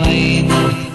in